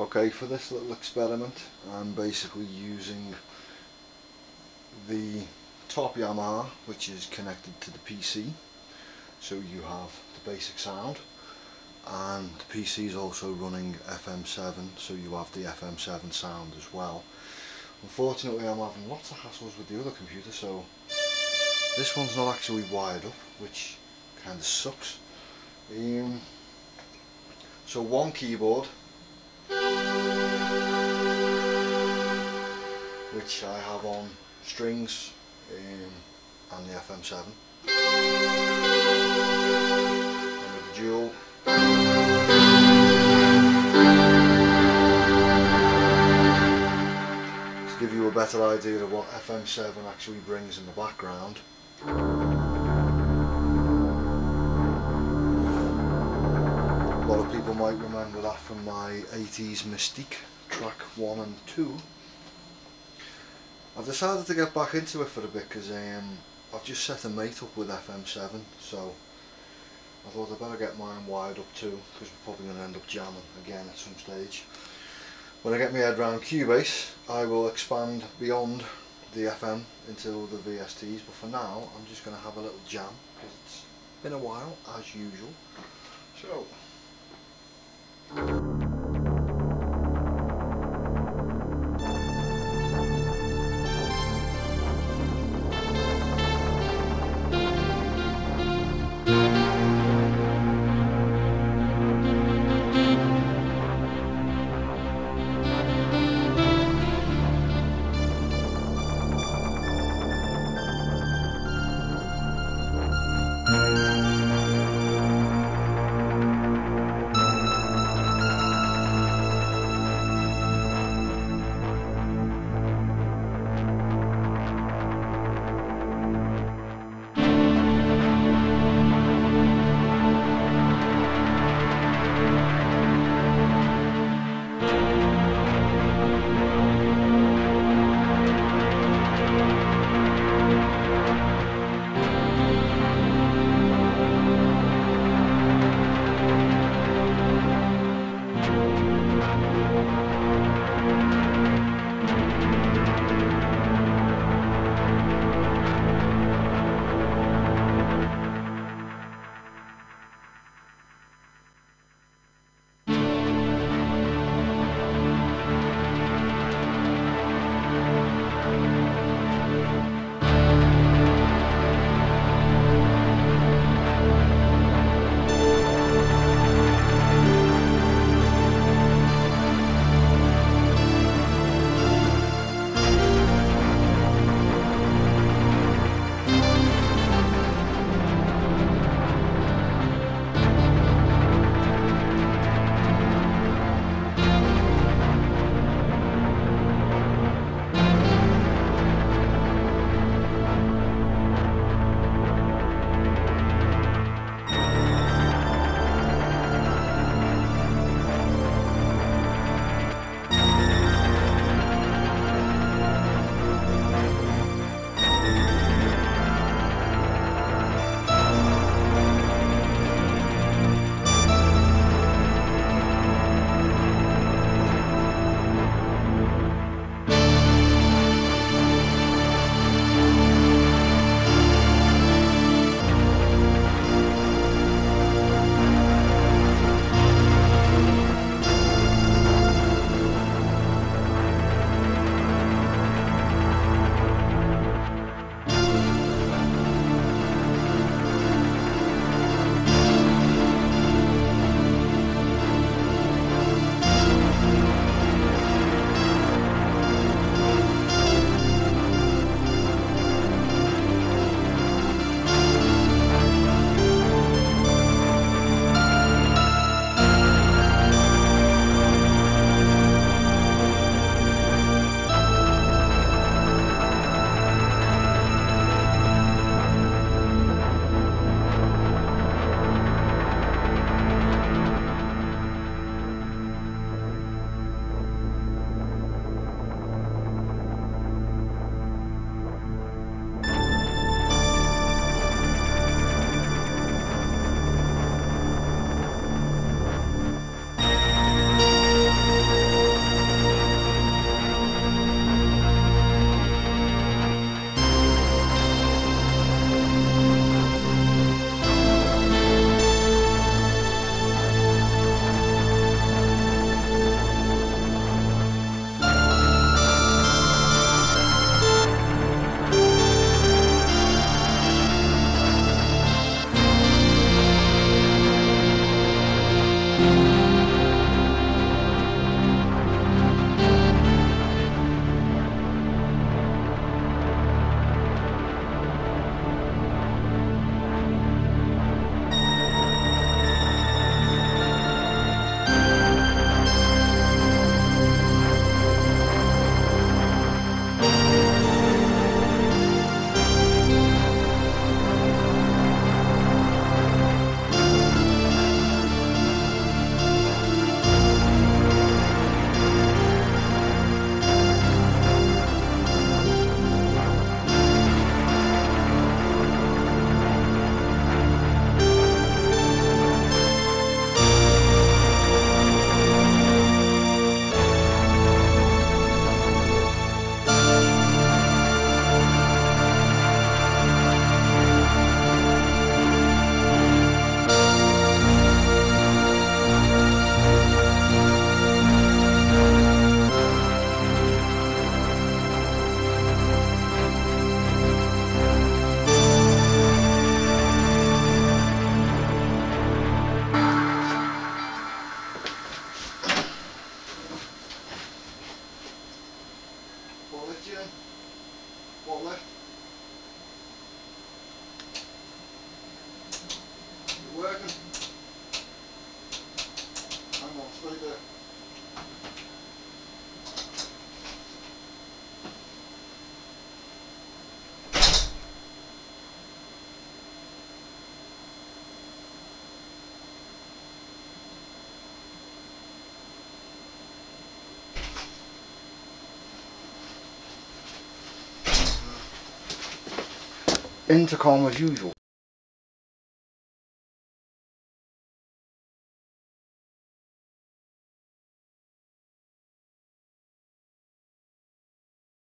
Okay, for this little experiment I'm basically using the top Yamaha which is connected to the PC so you have the basic sound and the PC is also running FM7 so you have the FM7 sound as well. Unfortunately I'm having lots of hassles with the other computer so this one's not actually wired up which kind of sucks. Um, so one keyboard which I have on strings um, and the FM7 and with the dual to give you a better idea of what FM7 actually brings in the background of remember that from my 80s Mystique track 1 and 2 I've decided to get back into it for a bit because um, I've just set a mate up with FM7 so I thought I'd better get mine wired up too because we're probably going to end up jamming again at some stage. When I get my head around Cubase I will expand beyond the FM into the VSTs but for now I'm just going to have a little jam because it's been a while as usual. So Thank you. Intercom as usual.